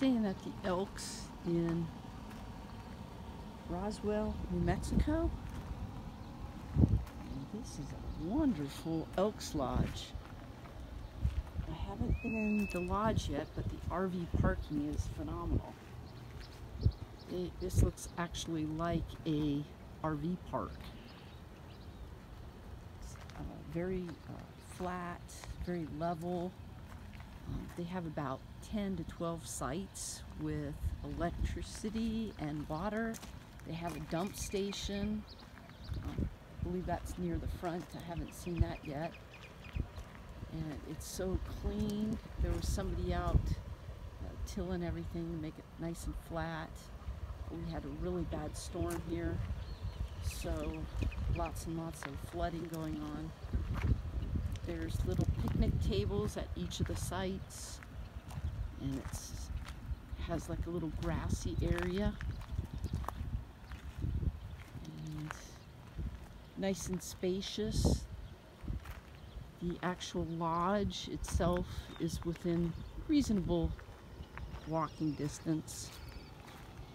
staying at the Elks in Roswell, New Mexico. And this is a wonderful Elks Lodge. I haven't been in the lodge yet, but the RV parking is phenomenal. It, this looks actually like a RV park. It's uh, very uh, flat, very level. They have about 10 to 12 sites with electricity and water. They have a dump station. Um, I believe that's near the front. I haven't seen that yet. And it's so clean. There was somebody out uh, tilling everything to make it nice and flat. We had a really bad storm here, so lots and lots of flooding going on. There's little picnic tables at each of the sites. And it has like a little grassy area. And nice and spacious. The actual lodge itself is within reasonable walking distance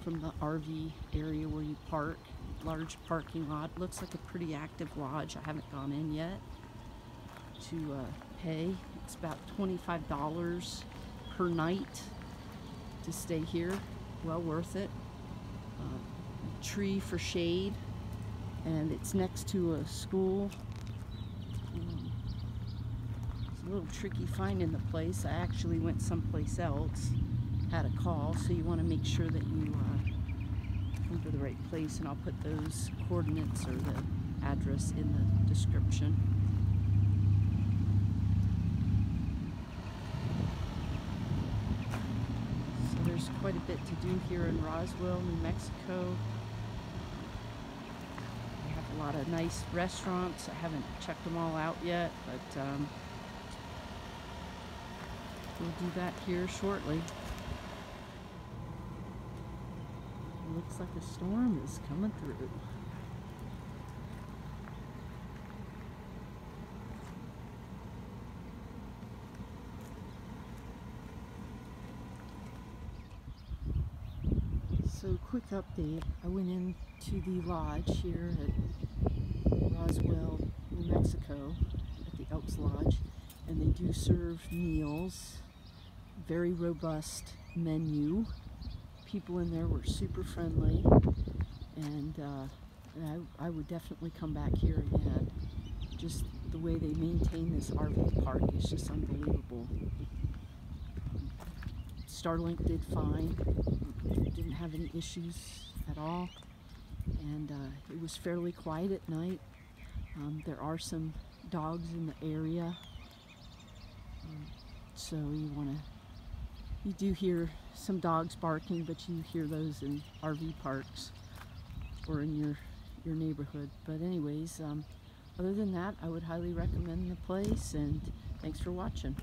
from the RV area where you park. Large parking lot. Looks like a pretty active lodge. I haven't gone in yet to uh, pay it's about $25 per night to stay here. Well worth it. Uh, tree for shade, and it's next to a school. Um, it's a little tricky finding the place. I actually went someplace else, had a call, so you want to make sure that you uh, come to the right place, and I'll put those coordinates or the address in the description. there's quite a bit to do here in Roswell, New Mexico. We have a lot of nice restaurants. I haven't checked them all out yet, but um, we'll do that here shortly. It looks like a storm is coming through. So quick update, I went into the lodge here at Roswell, New Mexico at the Elks Lodge and they do serve meals, very robust menu. People in there were super friendly and, uh, and I, I would definitely come back here again. Just the way they maintain this RV park is just unbelievable. Starlink did fine didn't have any issues at all and uh, it was fairly quiet at night. Um, there are some dogs in the area um, so you want to you do hear some dogs barking but you hear those in RV parks or in your your neighborhood but anyways um, other than that I would highly recommend the place and thanks for watching.